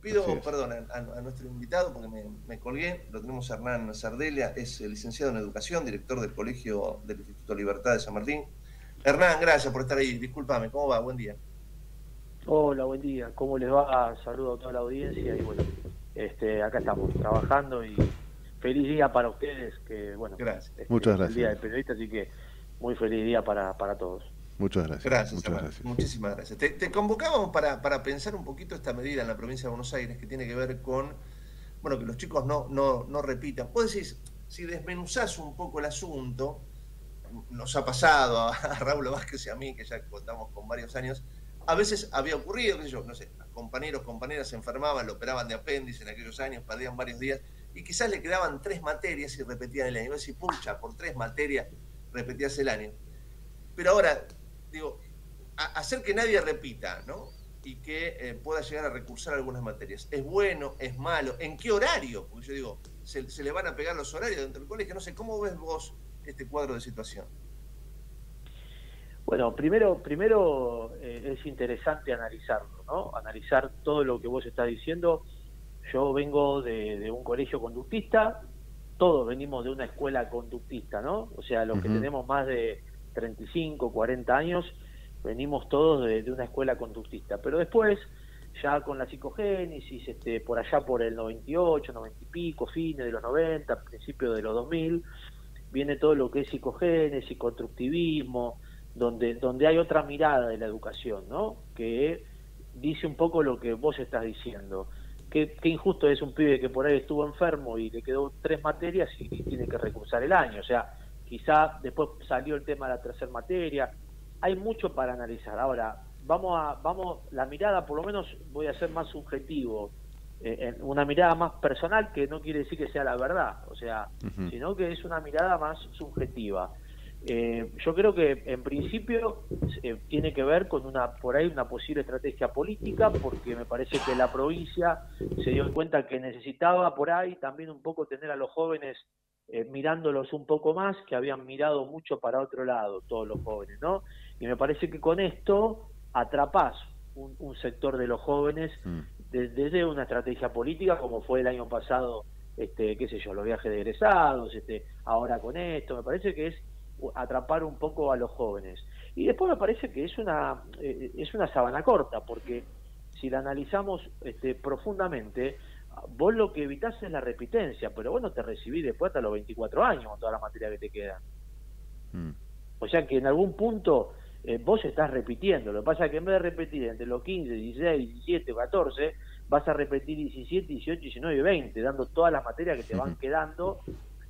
Pido perdón a, nuestro invitado porque me, colgué. Lo tenemos a Hernán Sardelia, es licenciado en Educación, director del Colegio del Instituto Libertad de San Martín. Hernán, gracias por estar ahí. Discúlpame, ¿cómo va? Buen día. Hola, buen día. ¿Cómo les va? Saludo a toda la audiencia y bueno, este, acá estamos trabajando y feliz día para ustedes, que bueno, gracias. Este, Muchas gracias. El día del periodista, así que muy feliz día para, para todos. Muchas gracias. Gracias, Muchas gracias. Muchísimas gracias. Te, te convocábamos para, para, pensar un poquito esta medida en la provincia de Buenos Aires que tiene que ver con, bueno, que los chicos no, no, no repitan. Vos decís, si desmenuzás un poco el asunto, nos ha pasado a, Raúl Vázquez y a mí, que ya contamos con varios años, a veces había ocurrido, sé yo, no sé, compañeros, compañeras se enfermaban, lo operaban de apéndice en aquellos años, perdían varios días, y quizás le quedaban tres materias y repetían el año. Y vos decís, pucha, por tres materias repetías el año. Pero ahora, digo, hacer que nadie repita, ¿no? Y que eh, pueda llegar a recursar algunas materias. ¿Es bueno? ¿Es malo? ¿En qué horario? Porque yo digo, se, le van a pegar los horarios dentro del colegio. No sé, ¿cómo ves vos este cuadro de situación? Bueno, primero, primero eh, es interesante analizarlo, ¿no? Analizar todo lo que vos estás diciendo. Yo vengo de, un colegio conductista, todos venimos de una escuela conductista, ¿no? O sea, los que tenemos más de 35, 40 años, venimos todos de, una escuela conductista. Pero después, ya con la psicogénesis, este, por allá por el 98, 90 y pico, fines de los 90, principios de los 2000, viene todo lo que es psicogénesis, constructivismo, donde, donde hay otra mirada de la educación, ¿no? Que dice un poco lo que vos estás diciendo. Qué, qué, injusto es un pibe que por ahí estuvo enfermo y le quedó tres materias y, y tiene que recursar el año. O sea, quizá después salió el tema de la tercera materia, hay mucho para analizar. Ahora, vamos a, vamos, la mirada por lo menos voy a ser más subjetivo, eh, una mirada más personal que no quiere decir que sea la verdad, o sea, sino que es una mirada más subjetiva. Eh, yo creo que en principio eh, tiene que ver con una por ahí una posible estrategia política porque me parece que la provincia se dio cuenta que necesitaba por ahí también un poco tener a los jóvenes eh, mirándolos un poco más, que habían mirado mucho para otro lado, todos los jóvenes, ¿no? Y me parece que con esto atrapás un, sector de los jóvenes mm. desde una estrategia política, como fue el año pasado, este, qué sé yo, los viajes de egresados, este, ahora con esto, me parece que es atrapar un poco a los jóvenes. Y después me parece que es una, eh, es una sabana corta, porque si la analizamos este, profundamente, vos lo que evitás es la repitencia, pero vos no te recibís después hasta los 24 años con toda la materia que te quedan. Mm. O sea que en algún punto eh, vos estás repitiendo. Lo que pasa es que en vez de repetir entre los 15, 16, 17 o 14, vas a repetir 17, 18, 19 y 20, dando todas las materias que te van quedando.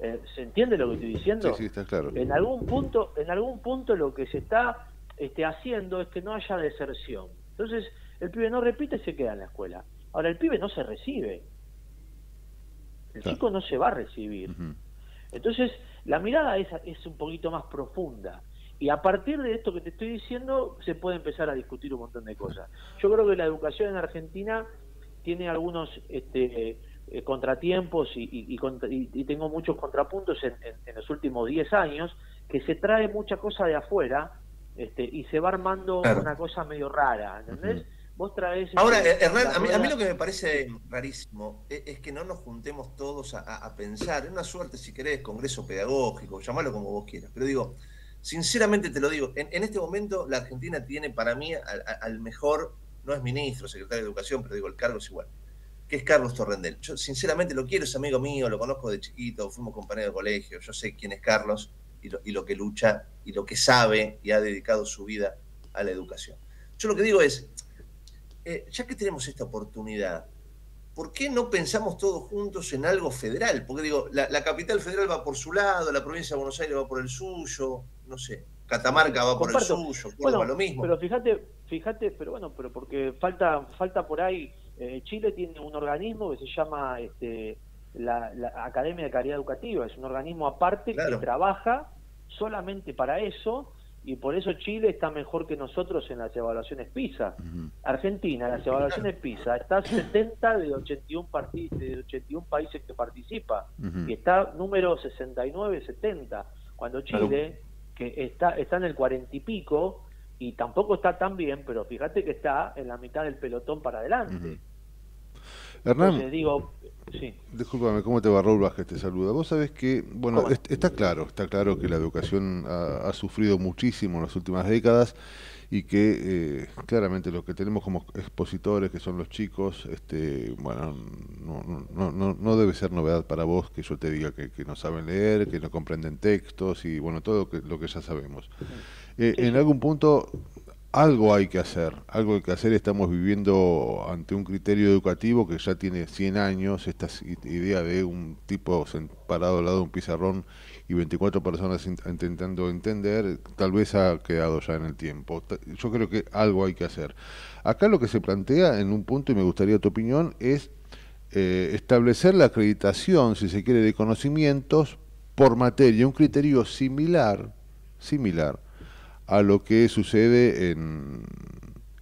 Eh, ¿Se entiende lo que estoy diciendo? Sí, sí, está claro. En algún punto, en algún punto lo que se está este, haciendo es que no haya deserción. Entonces, el pibe no repite y se queda en la escuela. Ahora, el pibe no se recibe. El chico no se va a recibir. Entonces, la mirada es, es un poquito más profunda. Y a partir de esto que te estoy diciendo, se puede empezar a discutir un montón de cosas. Yo creo que la educación en Argentina tiene algunos este, eh, contratiempos y, y, tengo muchos contrapuntos en, los últimos 10 años, que se trae mucha cosa de afuera este, y se va armando una cosa medio rara, ¿entendés? Vos traes... Ahora, este, Hernán, a mí, a mí, lo que me parece rarísimo e, es, que no nos juntemos todos a, pensar, en una suerte, si querés, congreso pedagógico, llamalo como vos quieras, pero digo, sinceramente te lo digo, en, este momento la Argentina tiene para mí al, mejor, no es ministro, secretario de Educación, pero digo, el cargo es igual, que es Carlos Torrendel. Yo sinceramente lo quiero, es amigo mío, lo conozco de chiquito, fuimos compañeros de colegio, yo sé quién es Carlos y lo, y lo que lucha y lo que sabe y ha dedicado su vida a la educación. Yo lo que digo es, eh, ya que tenemos esta oportunidad, ¿por qué no pensamos todos juntos en algo federal? Porque digo, la, capital federal va por su lado, la provincia de Buenos Aires va por el suyo, no sé, Catamarca va por el suyo, Córdoba lo mismo. Pero fíjate, fíjate, pero bueno, pero porque falta, falta por ahí, eh, Chile tiene un organismo que se llama este, la, Academia de Calidad Educativa, es un organismo aparte que trabaja solamente para eso y por eso Chile está mejor que nosotros en las evaluaciones PISA. Argentina, las evaluaciones PISA, está 70 de 81, de 81 países que participa. Y está número 69, 70, cuando Chile, que está, está en el 40 y pico, y tampoco está tan bien, pero fíjate que está en la mitad del pelotón para adelante. Hernán, digo, sí. Discúlpame, ¿cómo te va Raúl Vázquez? Te saluda. Vos sabés que, bueno, está claro, está claro que la educación ha, sufrido muchísimo en las últimas décadas y que eh, claramente lo que tenemos como expositores, que son los chicos, este, bueno, no, no, no, no debe ser novedad para vos que yo te diga que, no saben leer, que no comprenden textos y bueno, todo lo que, lo que ya sabemos. Eh, en algún punto algo hay que hacer, algo hay que hacer. Estamos viviendo ante un criterio educativo que ya tiene 100 años, esta idea de un tipo parado al lado de un pizarrón y 24 personas intentando entender, tal vez ha quedado ya en el tiempo. Yo creo que algo hay que hacer. Acá lo que se plantea en un punto, y me gustaría tu opinión, es eh, establecer la acreditación, si se quiere, de conocimientos por materia, un criterio similar, similar a lo que sucede en,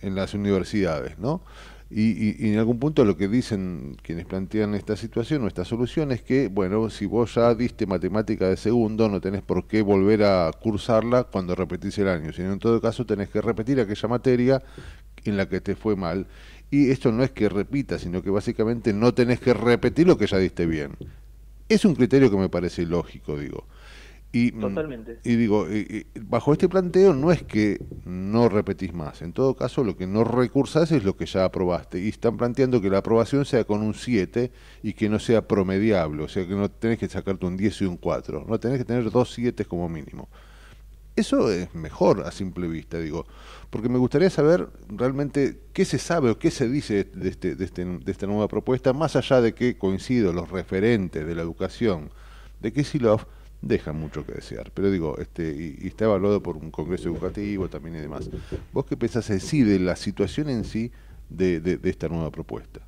en las universidades, ¿no? Y, en algún punto lo que dicen quienes plantean esta situación o esta solución es que, bueno, si vos ya diste matemática de segundo, no tenés por qué volver a cursarla cuando repetís el año, sino en todo caso tenés que repetir aquella materia en la que te fue mal. Y esto no es que repita, sino que básicamente no tenés que repetir lo que ya diste bien. Es un criterio que me parece lógico, digo. Y, mm, Totalmente. Y digo, bajo este planteo no es que no repetís más. En todo caso, lo que no recursás es lo que ya aprobaste. Y están planteando que la aprobación sea con un 7 y que no sea promediable. O sea, que no tenés que sacarte un 10 y un 4. No tenés que tener dos 7 como mínimo. Eso es mejor a simple vista, digo. Porque me gustaría saber realmente qué se sabe o qué se dice de, este, de, este, de esta nueva propuesta, más allá de que coincido los referentes de la educación de Kisilov deja mucho que desear. Pero digo, este, y, está evaluado por un congreso educativo también y demás. ¿Vos qué pensás en sí de la situación en sí de, de, esta nueva propuesta?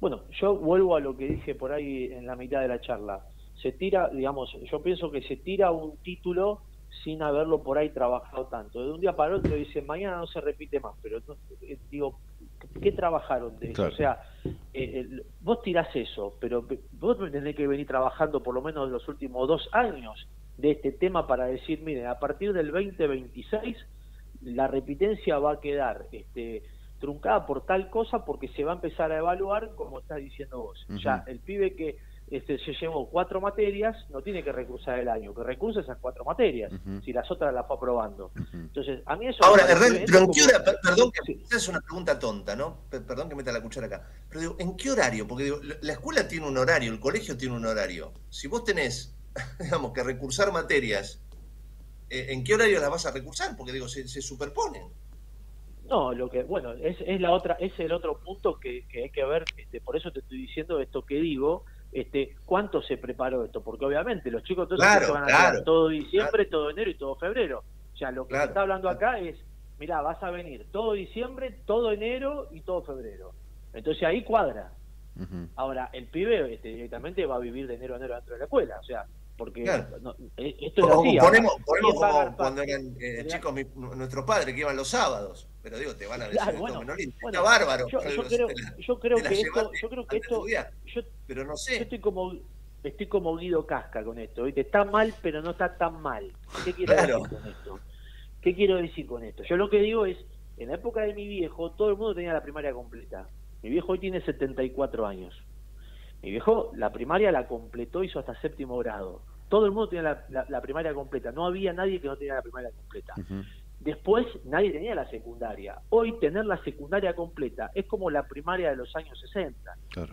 Bueno, yo vuelvo a lo que dije por ahí en la mitad de la charla. Se tira, digamos, yo pienso que se tira un título sin haberlo por ahí trabajado tanto. De un día para otro dice mañana no se repite más, pero eh, digo, ¿qué trabajaron de eso? O sea, eh, vos tirás eso, pero vos tenés que venir trabajando por lo menos los últimos dos años de este tema para decir, mire, a partir del 2026 la repitencia va a quedar este, truncada por tal cosa porque se va a empezar a evaluar como estás diciendo vos. Ya, el pibe que este, se llevó cuatro materias, no tiene que recursar el año, que recursa esas cuatro materias, si las otras las fue aprobando. Entonces, a mí eso... Ahora, pero ¿en qué hora, perdón, que es una pregunta tonta, ¿no? Perdón que meta la cuchara acá. Pero digo, ¿en qué horario? Porque digo, la escuela tiene un horario, el colegio tiene un horario. Si vos tenés, digamos, que recursar materias, eh, ¿en qué horario las vas a recursar? Porque digo, se, superponen. No, lo que, bueno, es, es la otra, es el otro punto que, que hay que ver, este, por eso te estoy diciendo esto que digo, este, cuánto se preparó esto, porque obviamente los chicos todos se van a todo diciembre, todo enero y todo febrero. O sea, lo que se está hablando acá es, mira, vas a venir todo diciembre, todo enero y todo febrero. Entonces ahí cuadra. Ahora, el pibe este, directamente va a vivir de enero a enero dentro de la escuela, o sea, porque eh, esto es así. Ponemos, ponemos como cuando eran eh, chicos nuestros padres que iban los sábados, pero digo, te van a decir, bueno, está bárbaro. Yo, creo, yo creo que esto, yo creo que esto, yo, pero no sé. Yo estoy como estoy como Guido Casca con esto, ¿viste? Está mal, pero no está tan mal. ¿Qué quiero decir con esto? ¿Qué quiero decir con esto? Yo lo que digo es, en la época de mi viejo, todo el mundo tenía la primaria completa. Mi viejo hoy tiene 74 años. Mi viejo la primaria la completó, hizo hasta séptimo grado. Todo el mundo tenía la, primaria completa. No había nadie que no tenía la primaria completa. Después nadie tenía la secundaria. Hoy tener la secundaria completa es como la primaria de los años 60. Claro.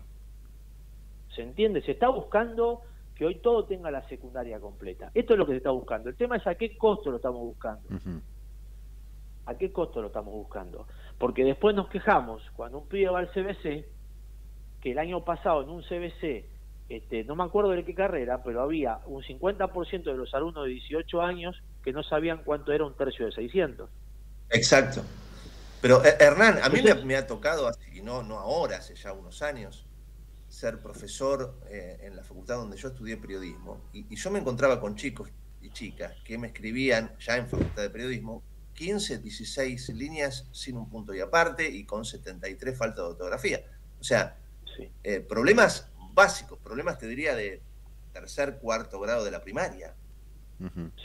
¿Se entiende? Se está buscando que hoy todo tenga la secundaria completa. Esto es lo que se está buscando. El tema es a qué costo lo estamos buscando. ¿A qué costo lo estamos buscando? Porque después nos quejamos cuando un pibe va al CBC, que el año pasado en un CBC, este, no me acuerdo de qué carrera, pero había un 50% de los alumnos de 18 años que no sabían cuánto era un tercio de 600. Exacto. Pero eh, Hernán, a mí me, ha tocado, así, no, no ahora, hace ya unos años, ser profesor eh, en la facultad donde yo estudié periodismo. Y, yo me encontraba con chicos y chicas que me escribían ya en facultad de periodismo 15, 16 líneas sin un punto y aparte y con 73 falta de ortografía. O sea, eh, problemas básicos, problemas te diría de tercer, cuarto grado de la primaria.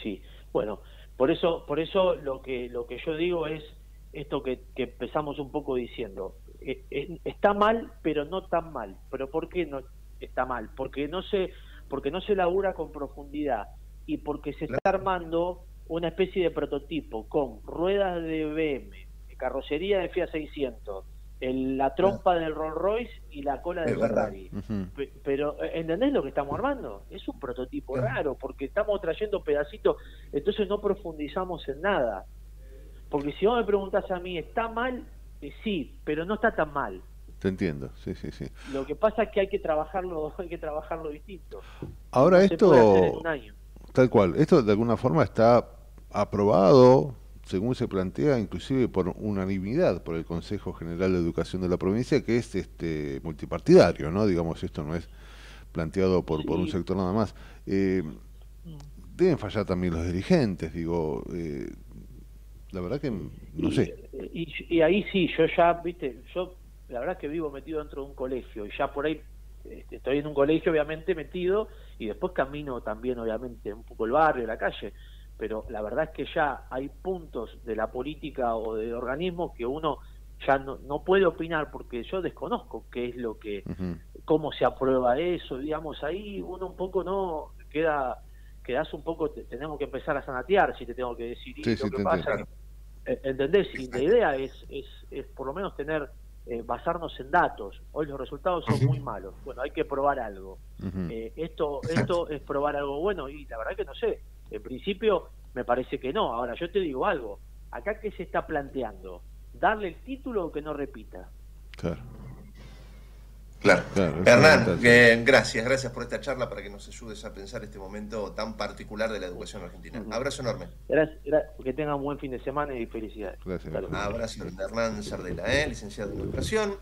Sí, bueno, por eso, por eso lo que lo que yo digo es esto que, que empezamos un poco diciendo. eh, está mal, pero no tan mal. ¿Pero por qué no está mal? Porque no se, porque no se labura con profundidad y porque se está armando una especie de prototipo con ruedas de BM, carrocería de Fiat 600, la trompa del Rolls Royce y la cola del Ferrari. Pero, eh, ¿entendés lo que estamos armando? Es un prototipo raro, porque estamos trayendo pedacitos, entonces no profundizamos en nada. Porque si vos me preguntás a mí, ¿está mal? Eh, sí, pero no está tan mal. Te entiendo, sí, sí, sí. Lo que pasa es que hay que trabajarlo, hay que trabajarlo distinto. Ahora esto, tal cual, esto de alguna forma está aprobado, según se plantea, inclusive por unanimidad por el Consejo General de Educación de la provincia, que es este multipartidario, ¿no? Digamos, esto no es planteado por, por un sector nada más. Eh, deben fallar también los dirigentes, digo, eh, la verdad que no sé. Y, ahí sí, yo ya, viste, yo la verdad que vivo metido dentro de un colegio y ya por ahí este, estoy en un colegio obviamente metido y después camino también obviamente un poco el barrio, la calle pero la verdad es que ya hay puntos de la política o del organismo que uno ya no, no puede opinar porque yo desconozco qué es lo que, cómo se aprueba eso, digamos, ahí uno un poco no queda, quedas un poco, tenemos que empezar a sanatear, si te tengo que decir, lo que pasa, eh, ¿entendés? Y la idea es, es, es por lo menos tener, eh, basarnos en datos, hoy los resultados son muy malos, bueno, hay que probar algo, eh, esto, esto es probar algo bueno y la verdad que no sé, en principio, me parece que no. Ahora, yo te digo algo. Acá, ¿qué se está planteando? ¿Darle el título o que no repita? Claro. Claro. Hernán, gracias, gracias por esta charla para que nos ayudes a pensar este momento tan particular de la educación argentina. Abrazo enorme. Gracias, que tengan un buen fin de semana y felicidades. Gracias. Abrazo de Hernán Sardela, ¿eh? licenciado en educación.